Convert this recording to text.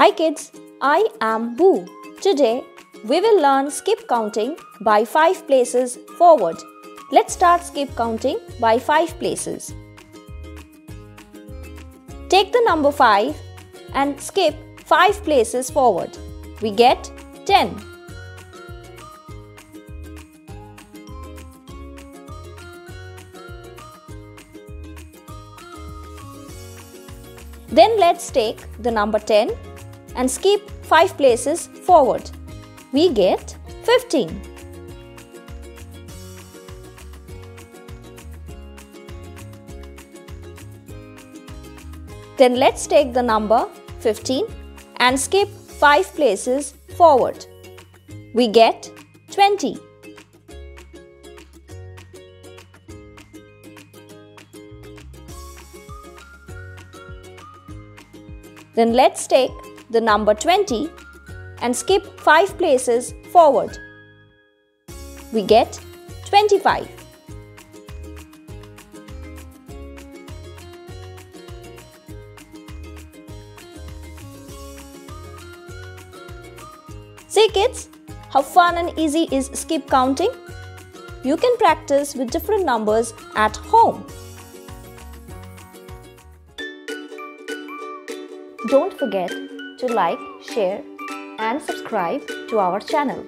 Hi kids, I am Boo. Today we will learn skip counting by 5 places forward. Let's start skip counting by 5 places. Take the number 5 and skip 5 places forward. We get 10. Then let's take the number 10 and skip 5 places forward. We get 15. Then let's take the number 15 and skip 5 places forward. We get 20. Then let's take the number 20 and skip 5 places forward. We get 25. See kids, how fun and easy is skip counting? You can practice with different numbers at home. Don't forget to like, share and subscribe to our channel.